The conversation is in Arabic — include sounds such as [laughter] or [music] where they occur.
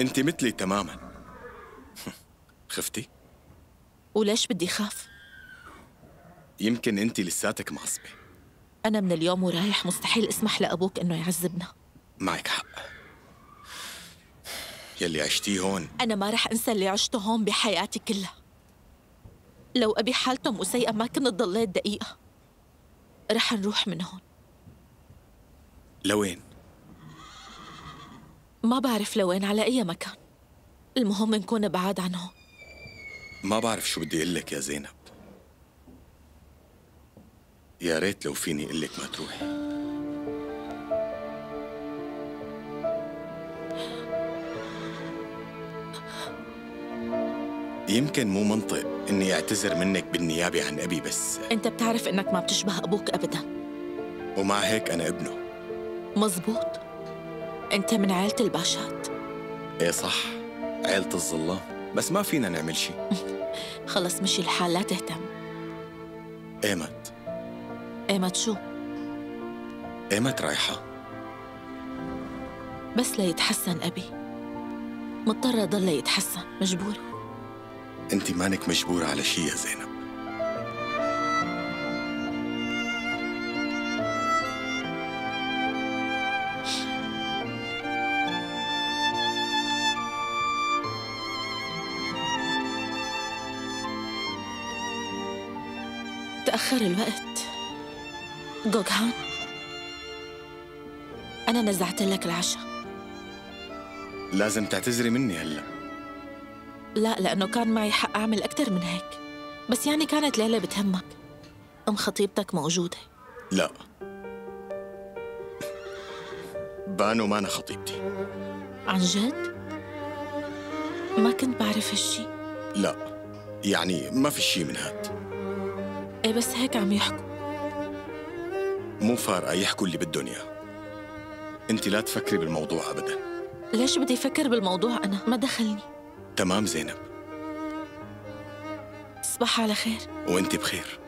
انت مثلي تماما. [laughs] خفتي؟ وليش بدي خاف؟ يمكن انت لساتك معصبة. أنا من اليوم ورايح مستحيل أسمح لأبوك إنه يعذبنا. معك حق. يلي عشتيه هون. أنا ما رح أنسى اللي عشته هون بحياتي كلها. لو أبي حالته مسيئة ما كنت ضليت دقيقة. رح نروح من هون. لوين؟ ما بعرف لوين على أي مكان. المهم نكون بعاد عن هون ما بعرف شو بدي أقول لك يا زينب. يا ريت لو فيني أقول لك ما تروحي. يمكن مو منطق إني أعتذر منك بالنيابة عن أبي بس. أنت بتعرف إنك ما بتشبه أبوك أبدا. ومع هيك أنا ابنه. مزبوط. أنت من عائلة الباشات إيه صح عيلة الظلام. بس ما فينا نعمل شيء. [laughs] خلص مشي الحال لا تهتم. ايمت. ايمت شو؟ ايمت رايحة. بس ليتحسن أبي. مضطرة ضل يتحسن مجبورة أنت مانك مجبورة على شيء يا زينب. تأخر الوقت. جوجهان أنا نزعت لك العشاء. لازم تعتذري مني هلا. لا لأنه كان معي حق أعمل أكثر من هيك. بس يعني كانت ليلى بتهمك. أم خطيبتك موجودة. لا. بانو مانا خطيبتي. عن جد؟ ما كنت بعرف هالشي. لا. يعني ما في شيء من هاد. إيه بس هيك عم يحكوا. مو فارقة يحكوا اللي بدهم اياه انت لا تفكري بالموضوع ابدا. ليش بدي أفكر بالموضوع أنا؟ ما دخلني. تمام زينب. تصبح على خير. وانت بخير.